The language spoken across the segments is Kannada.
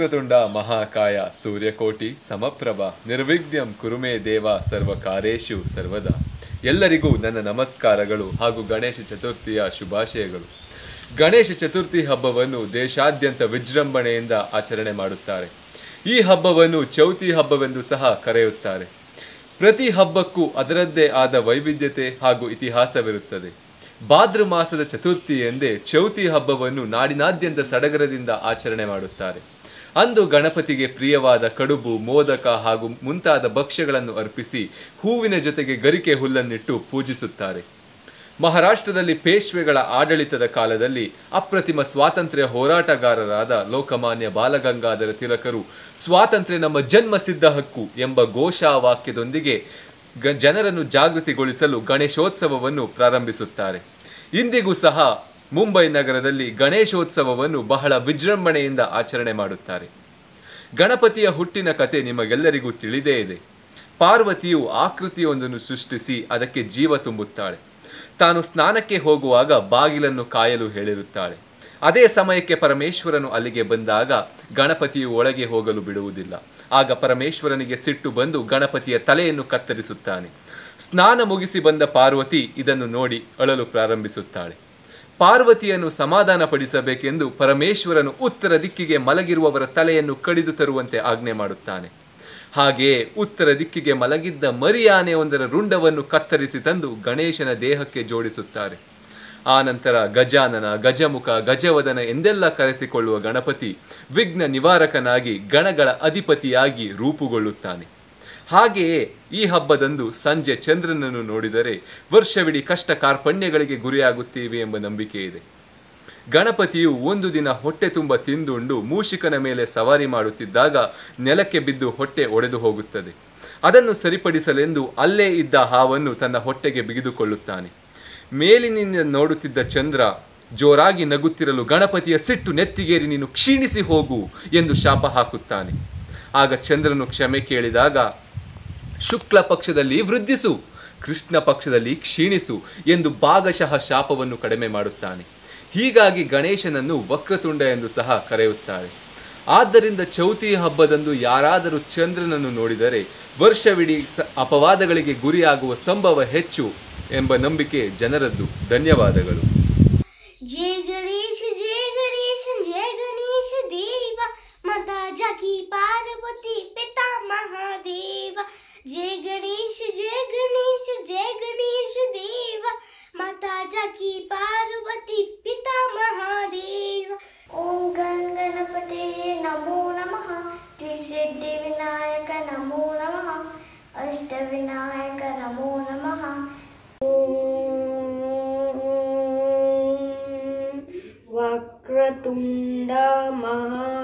ವಕ್ರತುಂಡ ಮಹಾಕಾಯ ಸೂರ್ಯಕೋಟಿ ಸಮಪ್ರಭ ನಿರ್ವಿಘ್ನಂ ಕುರುಮೇ ದೇವ ಸರ್ವಕಾರೇಶು ಸರ್ವದಾ. ಎಲ್ಲರಿಗೂ ನನ್ನ ನಮಸ್ಕಾರಗಳು ಹಾಗೂ ಗಣೇಶ ಚತುರ್ಥಿಯ ಶುಭಾಶಯಗಳು. ಗಣೇಶ ಚತುರ್ಥಿ ಹಬ್ಬವನ್ನು ದೇಶಾದ್ಯಂತ ವಿಜೃಂಭಣೆಯಿಂದ ಆಚರಣೆ ಮಾಡುತ್ತಾರೆ. ಈ ಹಬ್ಬವನ್ನು ಚೌತಿ ಹಬ್ಬವೆಂದು ಸಹ ಕರೆಯುತ್ತಾರೆ. ಪ್ರತಿ ಹಬ್ಬಕ್ಕೂ ಅದರದ್ದೇ ಆದ ವೈವಿಧ್ಯತೆ ಹಾಗೂ ಇತಿಹಾಸವಿರುತ್ತದೆ. ಭಾದ್ರ ಮಾಸದ ಚತುರ್ಥಿ ಎಂದೇ ಚೌತಿ ಹಬ್ಬವನ್ನು ನಾಡಿನಾದ್ಯಂತ ಸಡಗರದಿಂದ ಆಚರಣೆ ಮಾಡುತ್ತಾರೆ. ಅಂದು ಗಣಪತಿಗೆ ಪ್ರಿಯವಾದ ಕಡುಬು, ಮೋದಕ ಹಾಗೂ ಮುಂತಾದ ಭಕ್ಷ್ಯಗಳನ್ನು ಅರ್ಪಿಸಿ ಹೂವಿನ ಜೊತೆಗೆ ಗರಿಕೆ ಹುಲ್ಲನ್ನಿಟ್ಟು ಪೂಜಿಸುತ್ತಾರೆ. ಮಹಾರಾಷ್ಟ್ರದಲ್ಲಿ ಪೇಶ್ವೆಗಳ ಆಡಳಿತದ ಕಾಲದಲ್ಲಿ ಅಪ್ರತಿಮ ಸ್ವಾತಂತ್ರ್ಯ ಹೋರಾಟಗಾರರಾದ ಲೋಕಮಾನ್ಯ ಬಾಲಗಂಗಾಧರ ತಿಲಕರು ಸ್ವಾತಂತ್ರ್ಯ ನಮ್ಮ ಜನ್ಮ ಸಿದ್ಧ ಹಕ್ಕು ಎಂಬ ಘೋಷವಾಕ್ಯದೊಂದಿಗೆ ಜನರನ್ನು ಜಾಗೃತಿಗೊಳಿಸಲು ಗಣೇಶೋತ್ಸವವನ್ನು ಪ್ರಾರಂಭಿಸುತ್ತಾರೆ. ಇಂದಿಗೂ ಸಹ ಮುಂಬೈ ನಗರದಲ್ಲಿ ಗಣೇಶೋತ್ಸವವನ್ನು ಬಹಳ ವಿಜೃಂಭಣೆಯಿಂದ ಆಚರಣೆ ಮಾಡುತ್ತಾರೆ. ಗಣಪತಿಯ ಹುಟ್ಟಿನ ಕತೆ ನಿಮಗೆಲ್ಲರಿಗೂ ತಿಳಿದೇ ಇದೆ. ಪಾರ್ವತಿಯು ಆಕೃತಿಯೊಂದನ್ನು ಸೃಷ್ಟಿಸಿ ಅದಕ್ಕೆ ಜೀವ ತುಂಬುತ್ತಾಳೆ. ತಾನು ಸ್ನಾನಕ್ಕೆ ಹೋಗುವಾಗ ಬಾಗಿಲನ್ನು ಕಾಯಲು ಹೇಳಿರುತ್ತಾಳೆ. ಅದೇ ಸಮಯಕ್ಕೆ ಪರಮೇಶ್ವರನು ಅಲ್ಲಿಗೆ ಬಂದಾಗ ಗಣಪತಿಯು ಒಳಗೆ ಹೋಗಲು ಬಿಡುವುದಿಲ್ಲ. ಆಗ ಪರಮೇಶ್ವರನಿಗೆ ಸಿಟ್ಟು ಬಂದು ಗಣಪತಿಯ ತಲೆಯನ್ನು ಕತ್ತರಿಸುತ್ತಾನೆ. ಸ್ನಾನ ಮುಗಿಸಿ ಬಂದ ಪಾರ್ವತಿ ಇದನ್ನು ನೋಡಿ ಅಳಲು ಪ್ರಾರಂಭಿಸುತ್ತಾಳೆ. ಪಾರ್ವತಿಯನ್ನು ಸಮಾಧಾನಪಡಿಸಬೇಕೆಂದು ಪರಮೇಶ್ವರನು ಉತ್ತರ ದಿಕ್ಕಿಗೆ ಮಲಗಿರುವವರ ತಲೆಯನ್ನು ಕಡಿದು ತರುವಂತೆ ಆಜ್ಞೆ ಮಾಡುತ್ತಾನೆ. ಹಾಗೆಯೇ ಉತ್ತರ ದಿಕ್ಕಿಗೆ ಮಲಗಿದ್ದ ಮರಿಯಾನೆಯೊಂದರ ರುಂಡವನ್ನು ಕತ್ತರಿಸಿ ತಂದು ಗಣೇಶನ ದೇಹಕ್ಕೆ ಜೋಡಿಸುತ್ತಾರೆ. ಆ ನಂತರ ಗಜಾನನ, ಗಜಮುಖ, ಗಜವದನ ಎಂದೆಲ್ಲ ಕರೆಸಿಕೊಳ್ಳುವ ಗಣಪತಿ ವಿಘ್ನ ನಿವಾರಕನಾಗಿ ಗಣಗಳ ಅಧಿಪತಿಯಾಗಿ ರೂಪುಗೊಳ್ಳುತ್ತಾನೆ. ಹಾಗೆಯೇ ಈ ಹಬ್ಬದಂದು ಸಂಜೆ ಚಂದ್ರನನ್ನು ನೋಡಿದರೆ ವರ್ಷವಿಡೀ ಕಷ್ಟ ಕಾರ್ಪಣ್ಯಗಳಿಗೆ ಗುರಿಯಾಗುತ್ತೇವೆ ಎಂಬ ನಂಬಿಕೆ ಇದೆ. ಗಣಪತಿಯು ಒಂದು ದಿನ ಹೊಟ್ಟೆ ತುಂಬ ತಿಂದುಂಡು ಮೂಷಿಕನ ಮೇಲೆ ಸವಾರಿ ಮಾಡುತ್ತಿದ್ದಾಗ ನೆಲಕ್ಕೆ ಬಿದ್ದು ಹೊಟ್ಟೆ ಒಡೆದು ಹೋಗುತ್ತದೆ. ಅದನ್ನು ಸರಿಪಡಿಸಲೆಂದು ಅಲ್ಲೇ ಇದ್ದ ಹಾವನ್ನು ತನ್ನ ಹೊಟ್ಟೆಗೆ ಬಿಗಿದುಕೊಳ್ಳುತ್ತಾನೆ. ಮೇಲಿನಿಂದ ನೋಡುತ್ತಿದ್ದ ಚಂದ್ರ, ಜೋರಾಗಿ ನಗುತ್ತಿರಲು ಗಣಪತಿಯ ಸಿಟ್ಟು ನೆತ್ತಿಗೇರಿ ನೀನು ಕ್ಷೀಣಿಸಿ ಹೋಗು ಎಂದು ಶಾಪ ಹಾಕುತ್ತಾನೆ. ಆಗ ಚಂದ್ರನು ಕ್ಷಮೆ ಕೇಳಿದಾಗ ಶುಕ್ಲ ಪಕ್ಷದಲ್ಲಿ ವೃದ್ಧಿಸು, ಕೃಷ್ಣ ಪಕ್ಷದಲ್ಲಿ ಕ್ಷೀಣಿಸು ಎಂದು ಭಾಗಶಃ ಶಾಪವನ್ನು ಕಡಿಮೆ ಮಾಡುತ್ತಾನೆ. ಹೀಗಾಗಿ ಗಣೇಶನನ್ನು ವಕ್ರತುಂಡ ಎಂದು ಸಹ ಕರೆಯುತ್ತಾರೆ. ಆದ್ದರಿಂದ ಚೌತಿ ಹಬ್ಬದಂದು ಯಾರಾದರೂ ಚಂದ್ರನನ್ನು ನೋಡಿದರೆ ವರ್ಷವಿಡೀ ಸ ಅಪವಾದಗಳಿಗೆ ಗುರಿಯಾಗುವ ಸಂಭವ ಹೆಚ್ಚು ಎಂಬ ನಂಬಿಕೆ ಜನರದ್ದು. ಧನ್ಯವಾದಗಳು. माता जाकी पार्वती पिता महादेवा। जय गणेश जय गणेश जय गणेश देवा। माता जाकी पार्वती पिता महादेव। ओम गण गणपते नमो नमः। त्रिसिद्धि विनायक नमो नमः। अष्टविनायक नमो नमः। वक्रतुण्ड महाकाय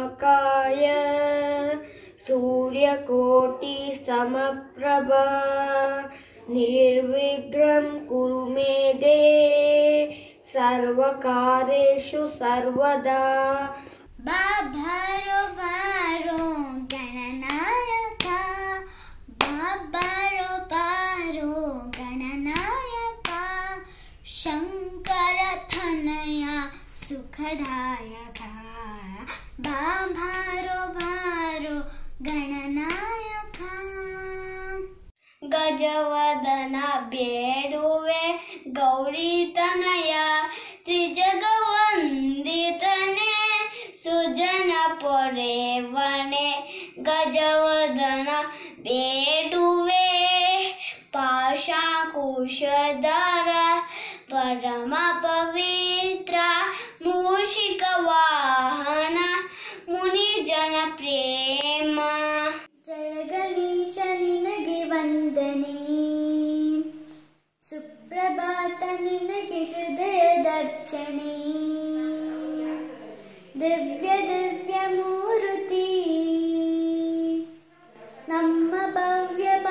सूर्यकोटि समप्रभा। निर्विग्रम कुरु मे दे। सर्वकारेषु सर्वदा। बाभारो गणनायका। गणनायका। शङ्करथनया सुखदाय ಸುಖದಾಯಕ ಬಾಬಾರೋ ಬಾರೋ ಗಣನಾಯಕ ಗಜವದನ ಬೇಡುವೆ ಗೌರಿ ತನಯ ತ್ರಿಜಗವಂದಿತನೆ ಸುಜನ ಪೊರೆವನೆ ಗಜವದನ ಬೇಡುವೆ ಪಾಶಾಕುಶಧರ ಪರಮ ಪವಿತ್ರ दिव्य दिव्यमुर्ती नम भव्यणसारथी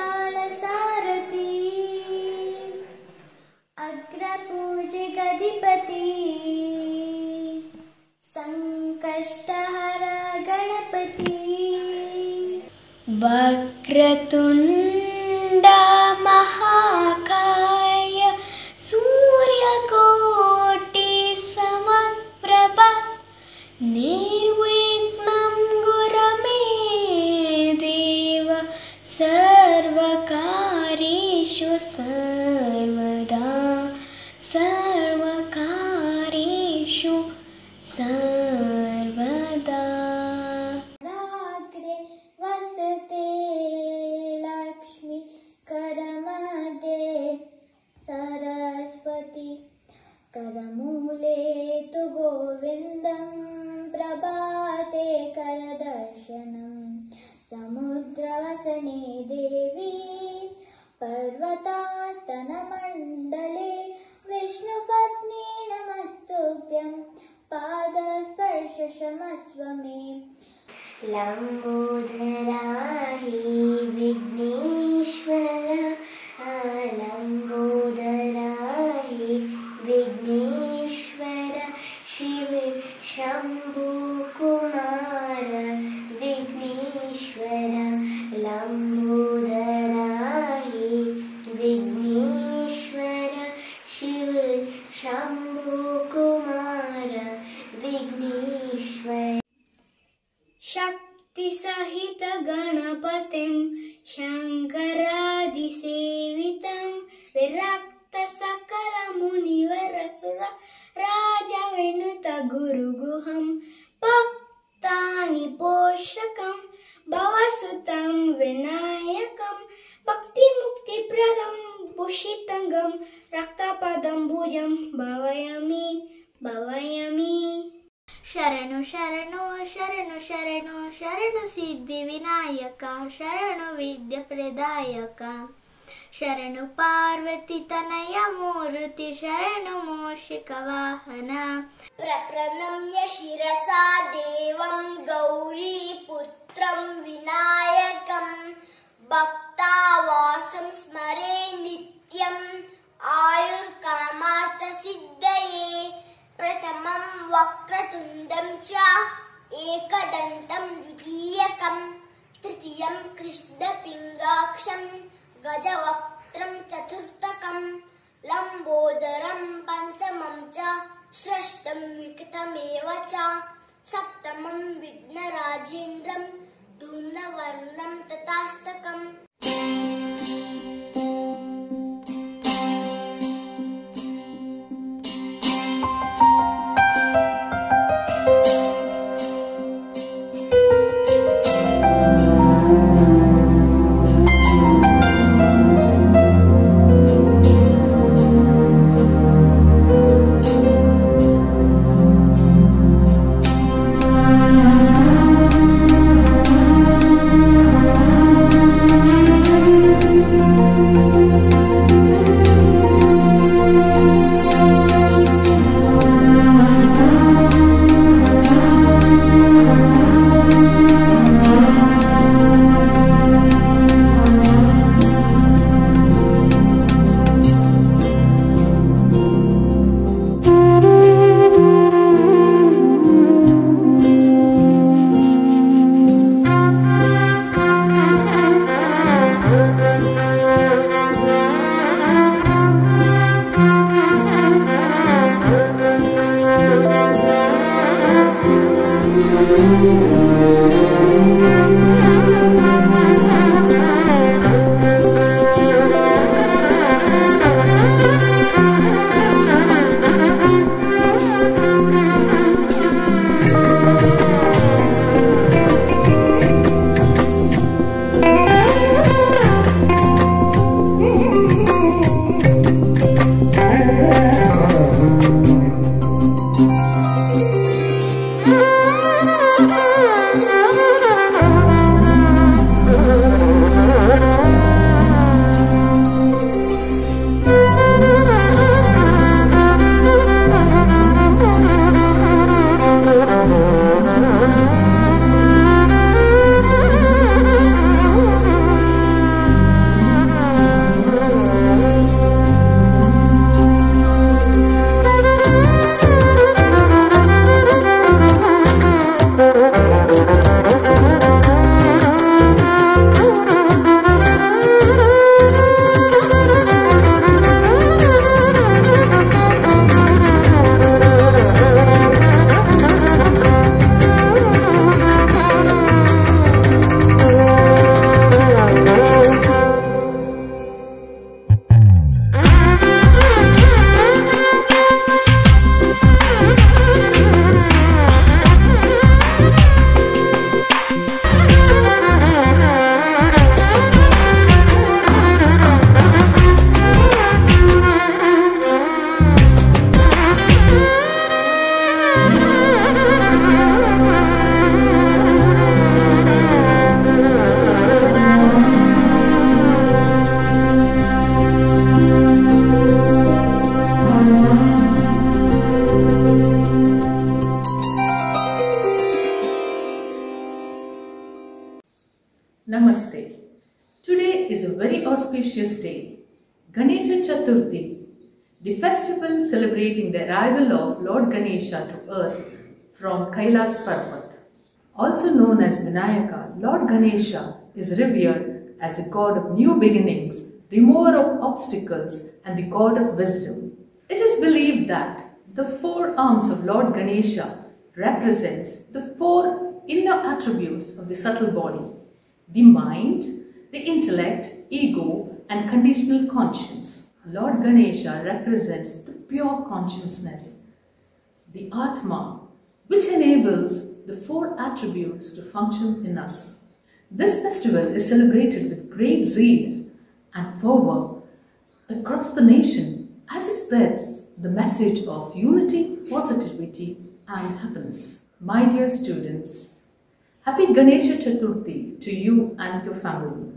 अग्रपूजगधिपति सङ्कष्टहर गणपति। वक्रतुण्डमः सर्वकार्येषु सर्वदा। राग्रे वसते लक्ष्मी करमध्ये सरस्वती। करमूले तु गोविन्दं प्रभाते करदर्शनम् समुद्रवसने देवी पर्वतास्तनमण्डले विष्णुपत्नी नमस्तुभ्यं पादस्पर्शमस्व मे लम्बोदराहि विघ्नेश्वर लम्बोदराहि विघ्नेश्वर शिव शम्भुकुमार विघ्नेश्वर लम्बोदराहि सकलमुनिवरसुर राजा विनुत गुरुगृहं भक्तानि पोषकं भव सुतं विनायकं भक्तिमुक्तिप्रदं पुषितगं रक्तपदम्भुजं भवयमि भवयमि। शरणु शरणु शरणु शरणु शरणु शरणो शरणु शरणविद्यप्रदायक ಶರಣು ಪಾರ್ವತಿ ತನಯ ಮೂರ್ತಿ ಶರಣು ಮೂಷಿಕ ವಾಹನ प्रप्रणम्य शिरसा देवं गौरीपुत्रं विनायकं भक्तावासं स्मरे नित्यम् आयुर्कामार्थसिद्धये प्रथमं वक्रतुण्डं च एकदन्तं द्वितीयकं तृतीयं कृष्णपिङ्गाक्षं गजवक्त्रं चतुर्थकं लम्बोदरं पञ्चमं च श्रेष्ठं विकृतमेव च। सप्तमं विघ्नराजेन्द्रं धूम्रवर्णं तथाष्टकम्। Parvat. Also known as Vinayaka, Lord Ganesha is revered as a god of new beginnings, remover of obstacles, and the god of wisdom. It is believed that the four arms of Lord Ganesha represents the four inner attributes of the subtle body the mind, the intellect, ego, and conditional conscience. Lord Ganesha represents the pure consciousness, the Atma, which enables the four attributes to function in us. This festival is celebrated with great zeal and fervor across the nation as it spreads the message of unity, positivity, and happiness. My dear students, Happy Ganesha Chaturthi to you and your family.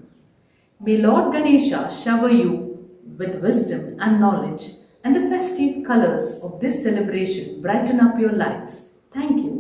May Lord Ganesha shower you with wisdom and knowledge, and the festive colors of this celebration brighten up your lives. Thank you.